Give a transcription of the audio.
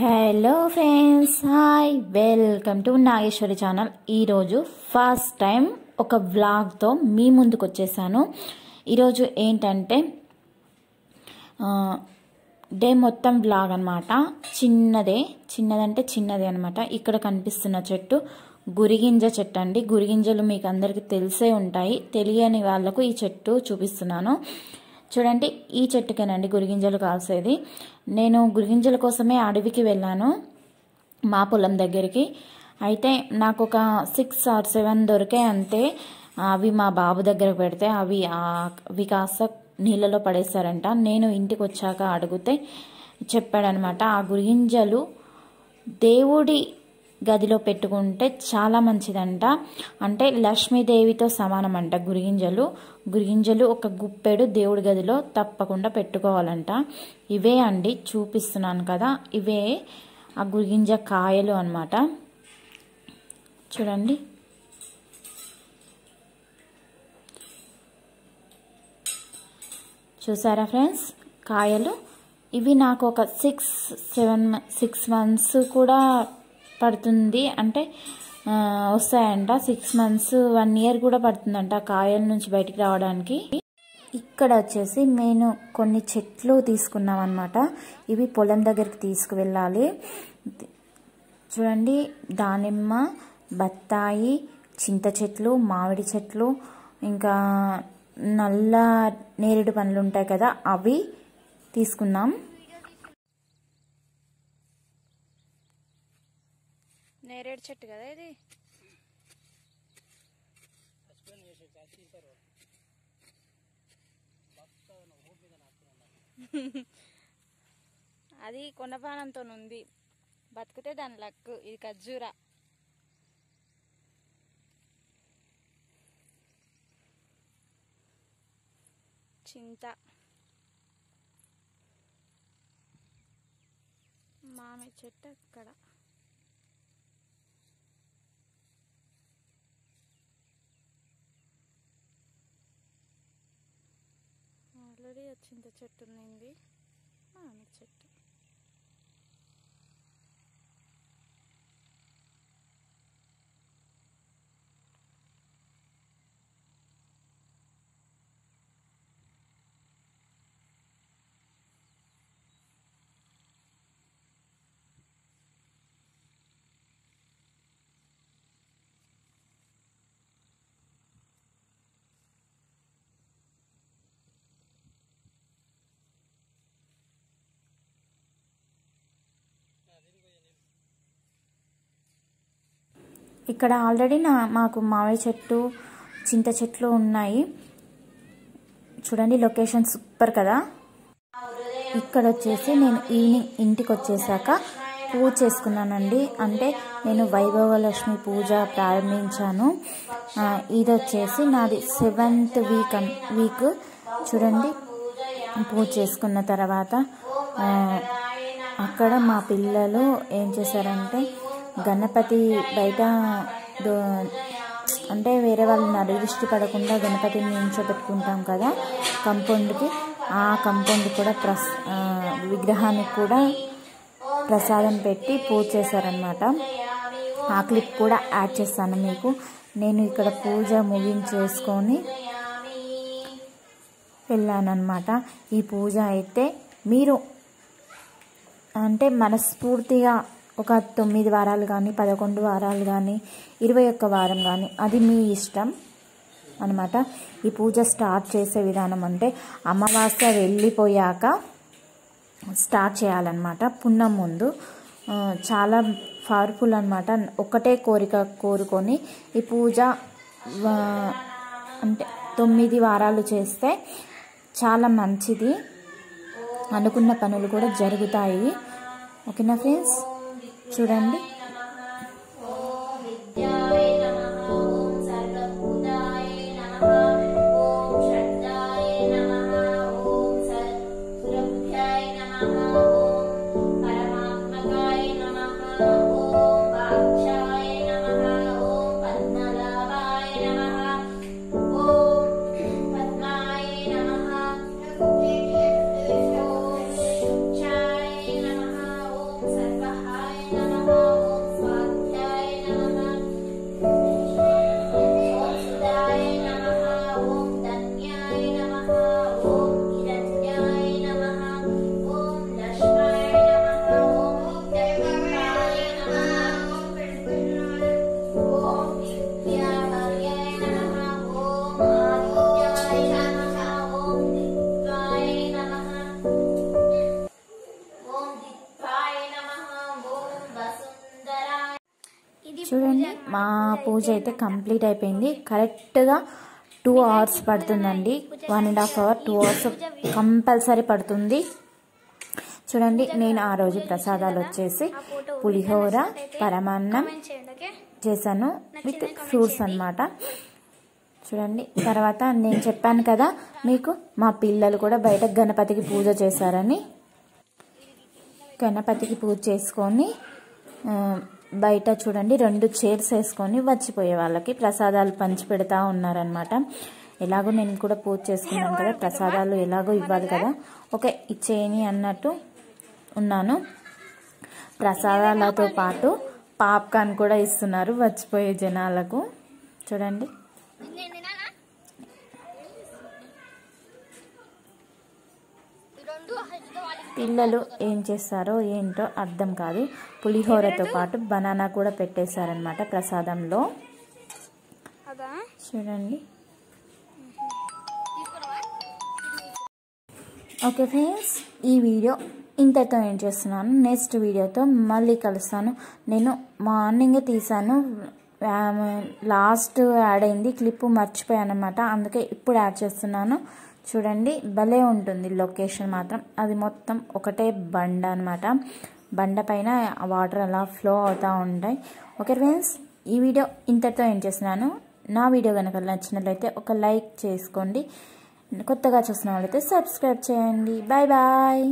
Hello friends hi welcome to Nageshwari channel ఈరోజు first time ఒక వ్లాగ్తో మీ ముందుకు వచ్చేసాను. ఈరోజు ఏంటంటే డే మొత్తం వ్లాగ్ అనమాట చిన్నదే చిన్నదంటే చిన్నదే అనమాట ఇక్కడ కనిపిస్తున్న చెట్టు గురిగింజ చెట్టు అండి. గురిగింజలు మీకు అందరికీ తెలిసే ఉంటాయి. తెలియని వాళ్ళకు ఈ చెట్టు చూపిస్తున్నాను. చూడండి ఈ చెట్టుకేనండి గురిగింజలు కాల్సేది నేను గురిగింజల కోసమే అడవికి వెళ్ళాను మా పొలం దగ్గరికి. అయితే నాకు ఒక సిక్స్ ఆర్ సెవెన్ దొరికే అంతే. అవి మా బాబు దగ్గర పెడితే అవి ఆ- అవి కాస్త నీళ్ళలో పడేశారంట. నేను ఇంటికి వచ్చాక అడిగితే చెప్పాడనమాట ఆ గురిగింజలు దేవుడి గదిలో పెట్టుకుంటే చాలా మంచిదంట. అంటే లక్ష్మీదేవితో సమానం అంట గురిగింజలు. గురిగింజలు ఒక గుప్పెడు దేవుడి గదిలో తప్పకుండా పెట్టుకోవాలంట. ఇవే అండి చూపిస్తున్నాను కదా. ఇవే ఆ గురిగింజ కాయలు అన్నమాట. చూడండి. చూసారా ఫ్రెండ్స్? కాయలు. ఇవి నాకు ఒక సిక్స్ సెవెన్ సిక్స్ మంత్స్ కూడా పడుతుంది. అంటే వస్తాయంట. సిక్స్ మంత్స్ వన్ ఇయర్ కూడా పడుతుందంట కాయల నుంచి బయటికి రావడానికి. ఇక్కడ వచ్చేసి నేను కొన్ని చెట్లు తీసుకున్నాం అనమాట ఇవి పొలం దగ్గరికి తీసుకువెళ్ళాలి. చూడండి దానిమ్మ బత్తాయి చింత చెట్లు మామిడి చెట్లు ఇంకా నల్ల నేరేడు పండ్లు ఉంటాయి కదా అవి తీసుకున్నాం. నేరేడు చెట్టు కదా ఇది? అది కొండపానంతో ఉంది. బతికితే దాని లక్ ఇది ఖర్జూర. చింత. మామిడి చెట్టు అక్కడ ఆల్రెడీ చింత చెట్టు ఉన్నింది మామిడి చెట్టు. ఇక్కడ ఆల్రెడీ నా మాకు మామిడి చెట్టు చింత చెట్లు ఉన్నాయి. చూడండి లొకేషన్ సూపర్ కదా. ఇక్కడ వచ్చేసి నేను ఈవినింగ్ ఇంటికి వచ్చేసాక పూజ చేసుకున్నానండి. అంటే నేను వైభవలక్ష్మి పూజ ప్రారంభించాను. ఇది వచ్చేసి నాది సెవెంత్ వీక్ వీక్. చూడండి పూజ చేసుకున్న తర్వాత అక్కడ మా పిల్లలు ఏం చేశారంటే గణపతి బయట దో- అంటే వేరే వాళ్ళు నడిదృష్టి పడకుండా గణపతిని నించోబెట్టుకుంటాం కదా కంపౌండ్కి. ఆ కంపౌండ్ కూడా ప్రస్ విగ్రహానికి కూడా ప్రసాదం పెట్టి పూజ చేశారనమాట ఆ క్లిప్ కూడా యాడ్ చేస్తాను మీకు. నేను ఇక్కడ పూజ ముగించేసుకొని వెళ్ళానమాట ఈ పూజ అయితే మీరు అంటే మనస్ఫూర్తిగా ఒక తొమ్మిది వారాలు కానీ పదకొండు వారాలు కానీ ఇరవై ఒక్క వారం కానీ అది మీ ఇష్టం అనమాట ఈ పూజ స్టార్ట్ చేసే విధానం అంటే అమావాస్య వెళ్ళిపోయాక స్టార్ట్ చేయాలన్నమాట. పున్నం ముందు చాలా పవర్ఫుల్ అనమాట ఒకటే కోరిక కోరుకొని ఈ పూజ అంటే తొమ్మిది వారాలు చేస్తే చాలా మంచిది. అనుకున్న పనులు కూడా జరుగుతాయి. ఓకేనా ఫ్రెండ్స్? చూడండి. మా పూజ అయితే కంప్లీట్ అయిపోయింది. కరెక్ట్గా టూ అవర్స్ పడుతుందండి. One and half hour two hours compulsory పడుతుంది. చూడండి నేను ఆ రోజు ప్రసాదాలు వచ్చేసి పులిహోర పరమాన్నం చేశాను విత్ ఫ్రూట్స్ అనమాట చూడండి తర్వాత నేను చెప్పాను కదా మీకు మా పిల్లలు కూడా బయట గణపతికి పూజ చేశారని. గణపతికి పూజ చేసుకొని బయట చూడండి రెండు చైర్స్ వేసుకొని వచ్చిపోయే వాళ్ళకి ప్రసాదాలు పంచి పెడతా ఉన్నారనమాట ఎలాగో నేను కూడా పూజ చేసుకున్నాను కదా ప్రసాదాలు ఎలాగో ఇవ్వాలి కదా. ఓకే ఇచ్చేయని అన్నట్టు ఉన్నాను. ప్రసాదాలతో పాటు పాప్కార్న్ కూడా ఇస్తున్నారు వచ్చిపోయే జనాలకు. చూడండి నేను తినాలా ఈ రెండు హెల్త్ వాళ్ళకి పిల్లలు ఏం చేస్తారో ఏంటో అర్థం కాదు. పులిహోరతో పాటు బనానా కూడా పెట్టేశారనమాట ప్రసాదంలో. చూడండి. ఓకే ఫ్రెండ్స్ ఈ వీడియో ఇంతతో ఏం చేస్తున్నాను. నెక్స్ట్ వీడియోతో మళ్ళీ కలుస్తాను. నేను మార్నింగే తీసాను లాస్ట్ యాడ్ అయింది. క్లిప్ మర్చిపోయాను అనమాట అందుకే ఇప్పుడు యాడ్ చేస్తున్నాను. చూడండి భలే ఉంటుంది లొకేషన్ మాత్రం. అది మొత్తం ఒకటే బండ అనమాట బండ పైన వాటర్ అలా ఫ్లో అవుతూ ఉంటాయి. ఓకే ఫ్రెండ్స్ ఈ వీడియో ఇంతటితో ఏం చేస్తున్నాను. నా వీడియో కనుక నచ్చినట్లయితే ఒక లైక్ చేసుకోండి. కొత్తగా చూసిన వాళ్ళైతే సబ్స్క్రైబ్ చేయండి. Bye bye.